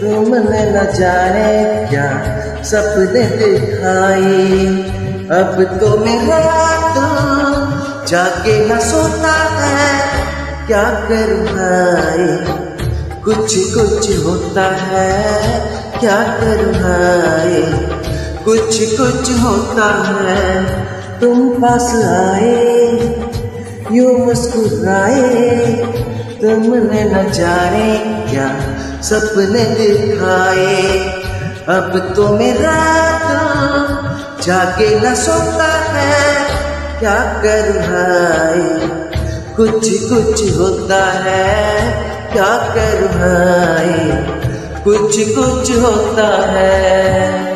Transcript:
तुमने न जाने क्या सपने दिखाए। अब तो मेरा तो जाके न सोता है क्या करूँ कुछ कुछ होता है क्या करूँ कुछ कुछ होता है, तुम पास आए, यू मुस्कुराए। तुमने न जाने क्या सपने दिखाए। अब तो मेरा तो जाके न सोता है। क्या कर भाई? कुछ कुछ होता है। क्या कर भाई? कुछ कुछ होता है।